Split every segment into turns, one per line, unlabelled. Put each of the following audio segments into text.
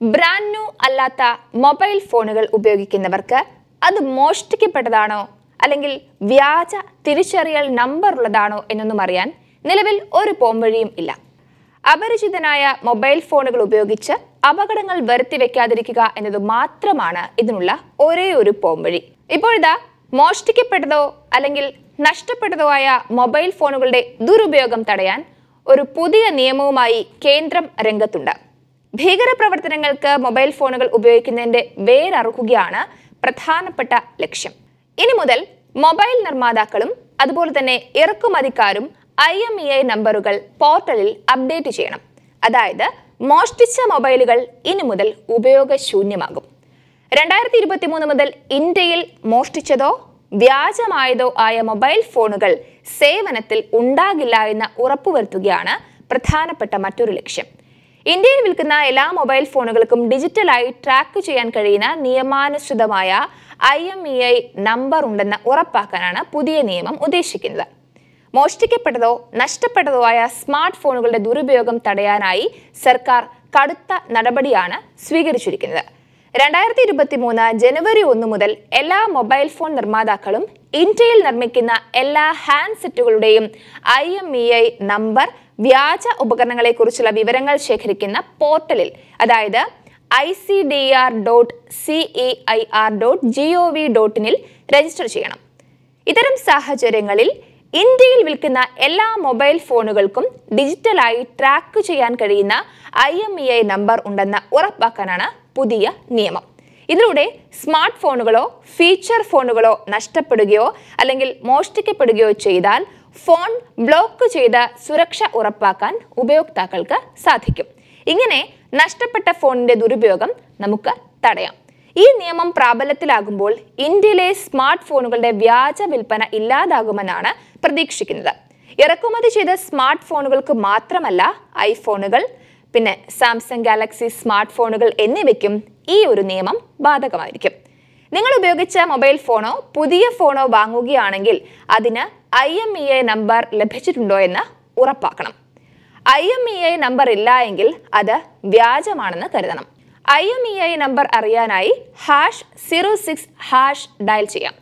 Brand new അല്ലാത്ത mobile ഫോണുകൾ ഉപയോഗിക്കുന്നവർക്ക് അത് മോഷ്ടിക്കപ്പെട്ടതാണോ? അല്ലെങ്കിൽ വ്യാജ തിരിച്ചറിയൽ നമ്പർ ഉള്ളതാണോ എന്നൊന്നും അറിയാൻ നിലവിൽ ഒരു പോംവഴിയും ഇല്ല. അപരിചിതനായ മൊബൈൽ ഫോണുകൾ ഉപയോഗിച്ച് അപകടങ്ങൾ വരുത്തി വെക്കാതിരിക്കുക എന്നത് മാത്രമാണ് ഇതിനുള്ള ഒരേ ഒരു പോംവഴി ഇപ്പോഴിതാ മോഷ്ടിക്കപ്പെട്ടതോ അല്ലെങ്കിൽ നഷ്ടപ്പെട്ടതോ ആയ മൊബൈൽ ഫോണുകളുടെ ദുരുപയോഗം തടയാൻ ഒരു പുതിയ നിയമവുമായി കേന്ദ്രം രംഗത്തുണ്ട്. ഭീകരപ്രവർത്തനങ്ങൾക്ക് മൊബൈൽ ഫോണുകൾ ഉപയോഗിക്കുന്നതിന്റെ വേരറുക്കുകയാണ് പ്രധാനപ്പെട്ട ലക്ഷ്യം. ഇനി മുതൽ മൊബൈൽ നിർമ്മാതാക്കളും അതുപോലെ തന്നെ ഇറക്കുമതിക്കാരും ഐ എം ഇ ഐ നമ്പറുകൾ പോർട്ടലിൽ അപ്ഡേറ്റ് ചെയ്യണം. അതായത് മോഷ്ടിച്ച മൊബൈലുകൾ ഇനി മുതൽ ഉപയോഗശൂന്യമാകും. രണ്ടായിരത്തി ഇരുപത്തി മൂന്ന് മുതൽ ഇന്ത്യയിൽ മോഷ്ടിച്ചതോ വ്യാജമായതോ ആയ മൊബൈൽ ഫോണുകൾ സേവനത്തിൽ ഉണ്ടാകില്ല എന്ന് ഉറപ്പുവരുത്തുകയാണ് പ്രധാനപ്പെട്ട മറ്റൊരു ലക്ഷ്യം. ഇന്ത്യയിൽ വിൽക്കുന്ന എല്ലാ മൊബൈൽ ഫോണുകൾക്കും ഡിജിറ്റലായി ട്രാക്ക് ചെയ്യാൻ കഴിയുന്ന നിയമാനുസൃതമായ I M E I number ഉണ്ടെന്ന് ഉറപ്പാക്കാനാണ് പുതിയ നിയമം ഉദ്ദേശിക്കുന്നത്. മോഷ്ടിക്കപ്പെട്ടതോ നഷ്ടപ്പെട്ടതോ ആയ സ്മാർട്ട് ഫോണുകളുടെ ദുരുപയോഗം തടയാനായി സർക്കാർ കടുത്ത നടപടിയാണ് സ്വീകരിച്ചിരിക്കുന്നത്. രണ്ടായിരത്തി ഇരുപത്തി മൂന്ന് ജനുവരി ഒന്ന് മുതൽ എല്ലാ മൊബൈൽ ഫോൺ നിർമ്മാതാക്കളും ഇന്ത്യയിൽ നിർമ്മിക്കുന്ന എല്ലാ ഹാൻഡ്സെറ്റുകളുടെയും I M E I number വ്യാജ ഉപകരണങ്ങളെക്കുറിച്ചുള്ള വിവരങ്ങൾ ശേഖരിക്കുന്ന പോർട്ടലിൽ അതായത് I C D R dot C I R dot G O V ഡോട്ടിനിൽ register ചെയ്യണം. ഇത്തരം സാഹചര്യങ്ങളിൽ ഇന്ത്യയിൽ വിൽക്കുന്ന എല്ലാ മൊബൈൽ ഫോണുകൾക്കും ഡിജിറ്റലായി ട്രാക്ക് ചെയ്യാൻ കഴിയുന്ന I M E I number ഉണ്ടെന്ന് ഉറപ്പാക്കാനാണ് പുതിയ നിയമം. ഇതിലൂടെ സ്മാർട്ട് ഫോണുകളോ ഫീച്ചർ ഫോണുകളോ നഷ്ടപ്പെടുകയോ അല്ലെങ്കിൽ മോഷ്ടിക്കപ്പെടുകയോ ചെയ്താൽ ഫോൺ ബ്ലോക്ക് ചെയ്ത് സുരക്ഷ ഉറപ്പാക്കാൻ ഉപയോക്താക്കൾക്ക് സാധിക്കും. ഇങ്ങനെ നഷ്ടപ്പെട്ട ഫോണിന്റെ ദുരുപയോഗം നമുക്ക് തടയാം. ഈ നിയമം പ്രാബല്യത്തിലാകുമ്പോൾ ഇന്ത്യയിലെ സ്മാർട്ട് ഫോണുകളുടെ വ്യാജ വിൽപ്പന ഇല്ലാതാകുമെന്നാണ് പ്രതീക്ഷിക്കുന്നത്. ഇറക്കുമതി ചെയ്ത സ്മാർട്ട് ഫോണുകൾക്ക് മാത്രമല്ല ഐഫോണുകൾ പിന്നെ സാംസങ് ഗാലക്സി സ്മാർട്ട് ഫോണുകൾ എന്നിവയ്ക്കും ഈ ഒരു നിയമം ബാധകമായിരിക്കും. നിങ്ങൾ ഉപയോഗിച്ച മൊബൈൽ ഫോണോ പുതിയ ഫോണോ വാങ്ങുകയാണെങ്കിൽ അതിന് I M E I number ലഭിച്ചിട്ടുണ്ടോ എന്ന് ഉറപ്പാക്കണം. I M E I number ഇല്ല എങ്കിൽ അത് വ്യാജമാണെന്ന് കരുതണം. I M E I number അറിയാനായി hash zero six hash dial ചെയ്യാം.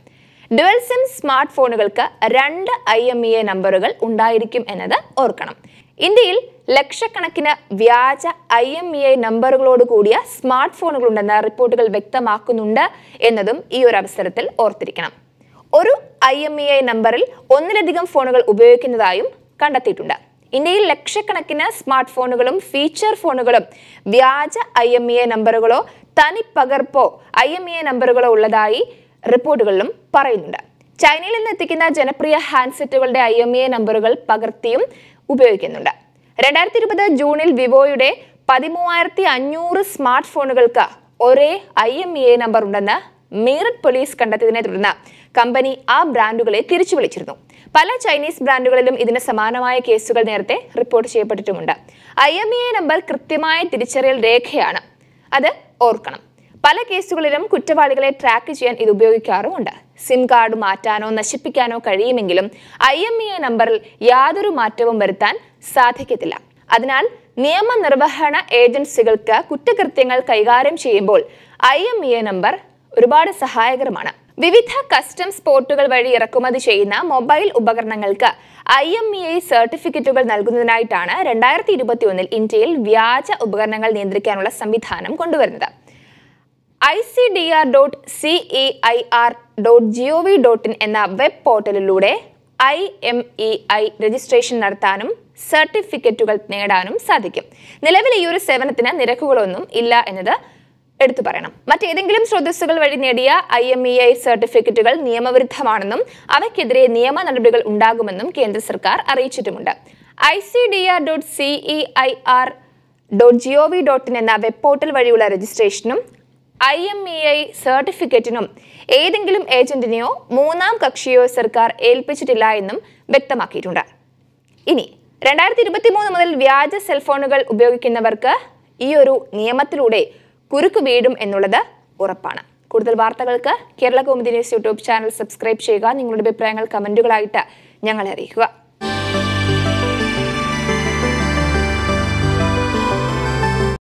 ഡുവൽ സിം സ്മാർട്ട് ഫോണുകൾക്ക് രണ്ട് ഐ എം ഇ ഐ നമ്പറുകൾ ഉണ്ടായിരിക്കും എന്നത് ഓർക്കണം. ഇന്ത്യയിൽ ലക്ഷക്കണക്കിന് വ്യാജ ഐ എം ഇ ഐ നമ്പറുകളോട് കൂടിയ സ്മാർട്ട് ഉണ്ടെന്ന റിപ്പോർട്ടുകൾ വ്യക്തമാക്കുന്നുണ്ട് എന്നതും ഈ ഒരു അവസരത്തിൽ ഓർത്തിരിക്കണം. ഒരു ഐ എം ഇ ഐ നമ്പറിൽ ഒന്നിലധികം ഫോണുകൾ ഉപയോഗിക്കുന്നതായും കണ്ടെത്തിയിട്ടുണ്ട്. ഇന്ത്യയിൽ ലക്ഷക്കണക്കിന് സ്മാർട്ട് ഫോണുകളും ഫീച്ചർ ഫോണുകളും വ്യാജ ഐ എം ഇ ഐ നമ്പറുകളോ തനിപ്പകർപ്പോ ഐ എം ഇ ഐ നമ്പറുകളോ ഉള്ളതായി റിപ്പോർട്ടുകളിലും പറയുന്നുണ്ട്. ചൈനയിൽ നിന്ന് എത്തിക്കുന്ന ജനപ്രിയ ഹാൻഡ്സെറ്റുകളുടെ ഐ എം ഇ ഐ നമ്പറുകൾ പകർത്തിയും ഉപയോഗിക്കുന്നുണ്ട്. രണ്ടായിരത്തി ഇരുപത് ജൂണിൽ വിവോയുടെ പതിമൂവായിരത്തി അഞ്ഞൂറ് സ്മാർട്ട് ഫോണുകൾക്ക് ഒരേ I M E A number ഉണ്ടെന്ന് മീററ്റ് പോലീസ് കണ്ടെത്തിയതിനെ തുടർന്ന് കമ്പനി ആ ബ്രാൻഡുകളെ തിരിച്ചു വിളിച്ചിരുന്നു. പല ചൈനീസ് ബ്രാൻഡുകളിലും ഇതിന് സമാനമായ കേസുകൾ നേരത്തെ report ചെയ്യപ്പെട്ടിട്ടുമുണ്ട്. I M E A number കൃത്യമായ തിരിച്ചറിയൽ രേഖയാണ്. അത് ഓർക്കണം. പല കേസുകളിലും കുറ്റവാളികളെ ട്രാക്ക് ചെയ്യാൻ ഇത് ഉപയോഗിക്കാറുമുണ്ട്. സിം കാർഡ് മാറ്റാനോ നശിപ്പിക്കാനോ കഴിയുമെങ്കിലും ഐ എം ഇ എ നമ്പറിൽ യാതൊരു മാറ്റവും വരുത്താൻ സാധിക്കത്തില്ല. അതിനാൽ നിയമനിർവഹണ ഏജൻസികൾക്ക് കുറ്റകൃത്യങ്ങൾ കൈകാര്യം ചെയ്യുമ്പോൾ I M E A number ഒരുപാട് സഹായകരമാണ്. വിവിധ കസ്റ്റംസ് പോർട്ടുകൾ വഴി ഇറക്കുമതി ചെയ്യുന്ന മൊബൈൽ ഉപകരണങ്ങൾക്ക് ഐ എം ഇ ഐ സർട്ടിഫിക്കറ്റുകൾ നൽകുന്നതിനായിട്ടാണ് രണ്ടായിരത്തി ഇരുപത്തി ഒന്നിൽ ഇന്ത്യയിൽ വ്യാജ ഉപകരണങ്ങൾ നിയന്ത്രിക്കാനുള്ള സംവിധാനം കൊണ്ടുവരുന്നത്. I C D R dot C E I R dot G O V dot in എന്ന web പോർട്ടലിലൂടെ I M E I registration നടത്താനും സർട്ടിഫിക്കറ്റുകൾ നേടാനും സാധിക്കും. നിലവിൽ ഈ ഒരു സേവനത്തിന് നിരക്കുകളൊന്നും ഇല്ല എന്നത് എടുത്തു പറയണം. മറ്റേതെങ്കിലും സ്രോതസ്സുകൾ വഴി നേടിയ ഐ എം ഇ ഐ സർട്ടിഫിക്കറ്റുകൾ നിയമവിരുദ്ധമാണെന്നും അവയ്ക്കെതിരെ നിയമ നടപടികൾ ഉണ്ടാകുമെന്നും കേന്ദ്ര സർക്കാർ അറിയിച്ചിട്ടുമുണ്ട്. I C D R dot C E I R dot G O V dot in എന്ന വെബ് പോർട്ടൽ വഴിയുള്ള രജിസ്ട്രേഷനും ഐ എം ഇ ഐ സർട്ടിഫിക്കറ്റിനും ഏതെങ്കിലും ഏജന്റിനെയോ മൂന്നാം കക്ഷിയോ സർക്കാർ ഏൽപ്പിച്ചിട്ടില്ല എന്നും വ്യക്തമാക്കിയിട്ടുണ്ട്. ഇനി രണ്ടായിരത്തി ഇരുപത്തി മൂന്ന് മുതൽ വ്യാജ സെൽഫോണുകൾ ഉപയോഗിക്കുന്നവർക്ക് ഈ ഒരു നിയമത്തിലൂടെ കുരുക്ക് വീടും എന്നുള്ളത് ഉറപ്പാണ്. കൂടുതൽ വാർത്തകൾക്ക് Kerala കോമതി news YouTube channel subscribe ചെയ്യുക നിങ്ങളുടെ അഭിപ്രായങ്ങൾ കമന്റുകളായിട്ട് ഞങ്ങളെ അറിയിക്കുക.